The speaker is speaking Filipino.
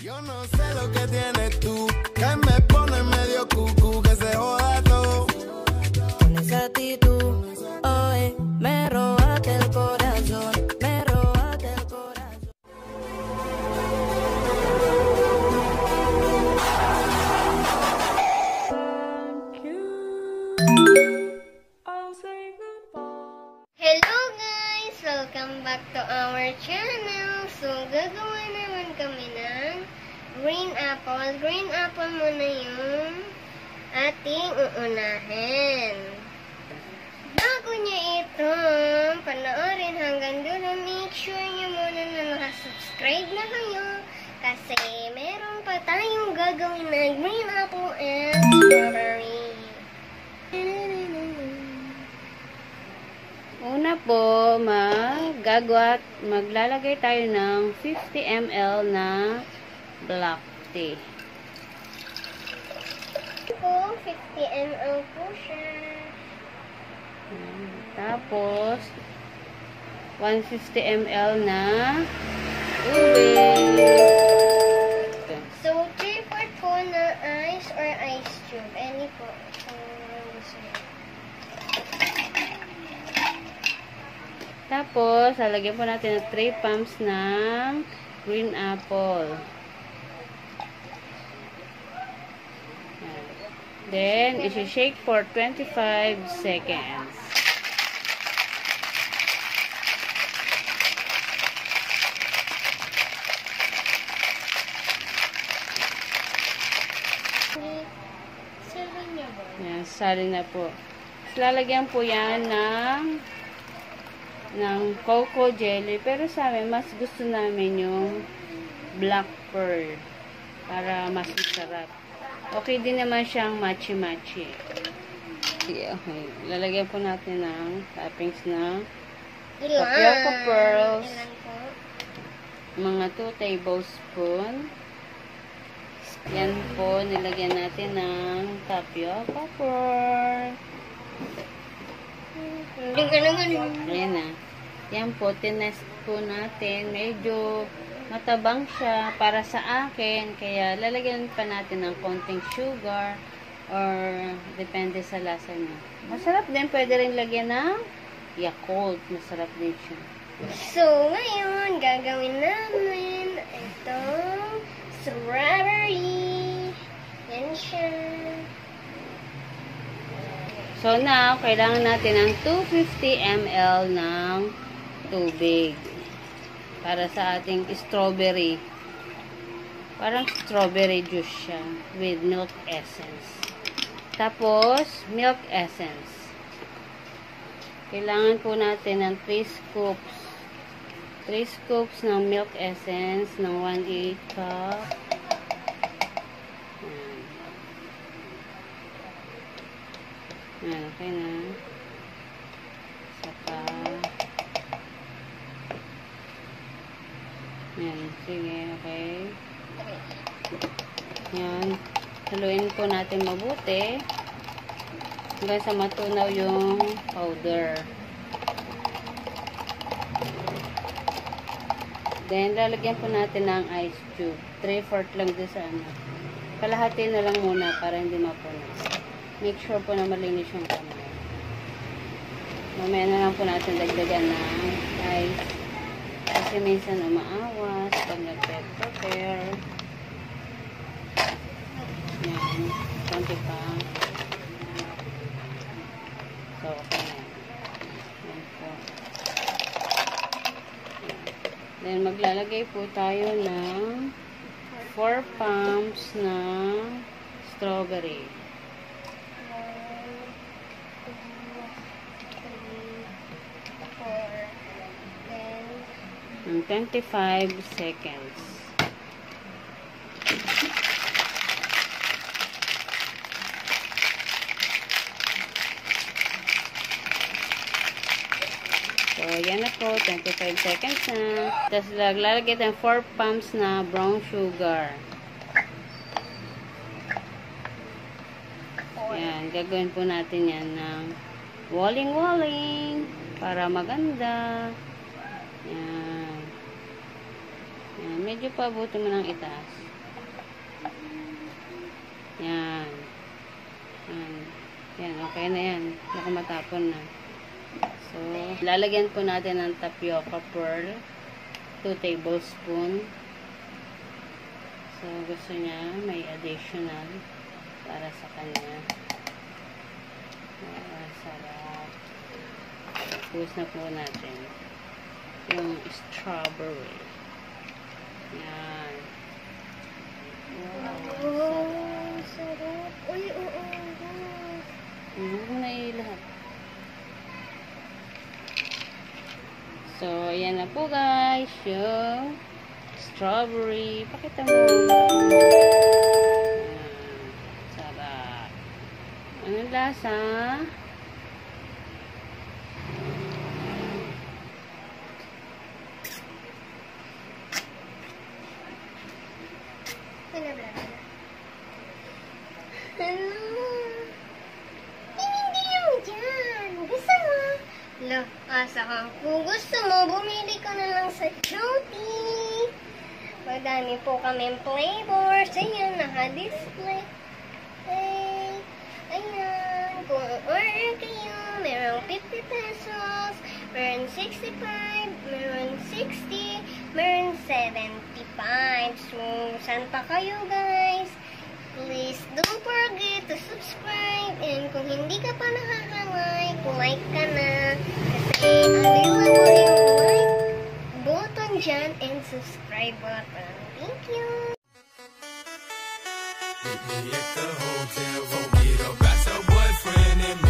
Yo no sé lo que tienes tú, que me pone medio cucu, que se joda Welcome back to our channel. So, gagawa naman kami ng green apple. Green apple muna yung ating uunahin. Bago niya ito panoorin hanggang dulo, make sure niyo muna na nakasubscribe na kayo kasi meron pa tayong gagawin na green apple and strawberry. Una po, maggagawa, maglalagay tayo ng 50 ml na black tea. po, 50 ml po siya. Ayan. Tapos, 150 ml na tubig. So, 3-4 po na ice or ice cube. Any po. Kung gusto niyo. Tapos, lalagyan po natin ng 3 pumps ng green apple. Then, isi-shake for 25 seconds. Ayan, sali na po. Lalagyan po yan ng ng cocoa jelly. Pero sa amin, mas gusto namin yung black pearl para mas masarap. Okay din naman siyang matchy-matchy. Sige, okay. Lalagyan po natin ng toppings na? Tapioca pearls. Mga 2 tablespoon. Yan po, nilagyan natin ng tapioca pearl. Hindi ka na ganun. Ayan na. Yan po, tinest po natin. Medyo matabang siya para sa akin. Kaya lalagyan pa natin ng konting sugar or depende sa lasa niya. Masarap din. Pwede rin lagyan ng Yakult. Masarap din siya. So, ngayon, gagawin namin itong strawberry. Yan siya. So now, kailangan natin ng 250 ml ng tubig para sa ating strawberry. Parang strawberry juice siya with milk essence. Tapos, milk essence. Kailangan po natin ng 3 scoops. 3 scoops ng milk essence ng 1 8 cup. Ayan, okay na. Saka, Ayan, sige, okay. Ayan, haluin po natin mabuti hanggang sa matunaw yung powder. Then, lalagyan po natin ng ice cube. 3-4 lang doon sa ano. Kalahati na lang muna para hindi mapuno. Make sure po na malinis yung kamay. Mamaya na lang po natin dagdagan ng ice. Kasi minsan umaawas pag nagpe-prepare. Yan. Konti pa. So, okay na. Yan po. Yan. Then, maglalagay po tayo ng 4 pumps ng strawberry. Four. Then, ng 25 seconds. So, yan na po. 25 seconds na. Tapos, lalagay tayo 4 pumps na brown sugar. Yan. Gagawin po natin yan ng walling-walling para maganda. Yan. Medyo pabuti mo ng itaas. Yan. Yan. Yan, okay na yan. Baka matapon na. So, lalagyan po natin ng tapioca pearl. 2 tablespoon. So, gusto niya may additional para sa kanya. Ah, sarap. Na po natin yung strawberry. Yan. Wow, Oh, sarap. Uy, oo. Hindi mo na lahat. So, ayan na po guys. Yung strawberry. Pakita mo. Sarap. Anong lasa? Bla, bla, bla. Hello. Hindi mo dyan. Gusto mo? Lo, asa ka. Kung gusto mo, bumili ka na lang sa Jollibee. Madami po kami flavors. Ayan, naka-display. Hey, ayan. Kung order kayo, merong 50 pesos, meron 65, meron 60, meron 75. So, saan pa kayo guys? Please don't forget to subscribe and kung hindi ka pa nakaka-like, like ka na kasi available yung like button dyan and subscribe button. Thank you! Meet at the hotel, go get up, got your boyfriend and